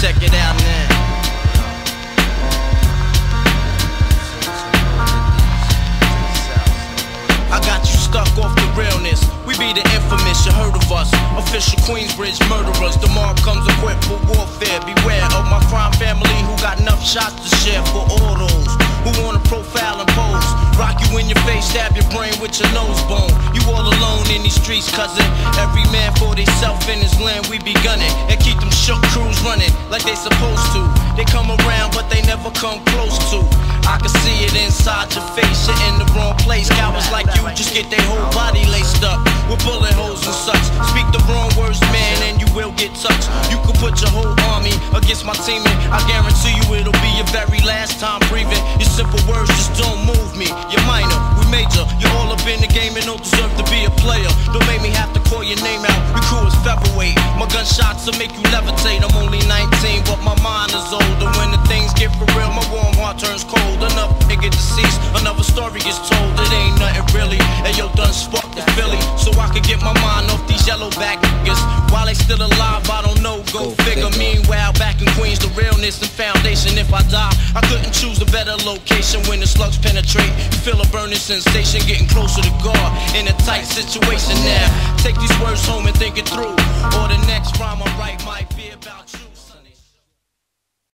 Check it out now. I got you stuck off the realness. We be the infamous, you heard of us. Official Queensbridge murderers. The Mobb comes equipped for warfare. Beware of my crime family who got enough shots to share for all those who wanna profile and pose. Rock you in your face, stab your brain with your nose bone. You all alone in these streets, cousin. Every man for theyself in his land, we be gunning. And keep shook crews running like they supposed to. They come around, but they never come close to. I can see it inside your face, you're in the wrong place. Cowards like you just get their whole body laced up with bullet holes and such. Speak the wrong words, man, and you will get touched. You could put your whole army against my team, and I guarantee you it'll be your very last time breathing. Your simple words just don't move me. You're minor, we major. You're all up in the game and don't deserve to be a player. Don't make me have to call your name out. Your crew is featherweight. My gunshots will make you levitate. I'm only 19, but my mind is older. When the things get for real, my warm heart turns cold. Enough nigga deceased, another story is told. It ain't nothing really. And yo, done sparked the Philly, so I could get my mind off these yellow back niggas. While they still alive, I don't know. Go, figure. Meanwhile, back in Queens, the realness and foundation. If I die, I couldn't choose a better location when the slugs penetrate. You feel a burning sensation, getting closer to God in a tight situation now. Take these words home and think it through, the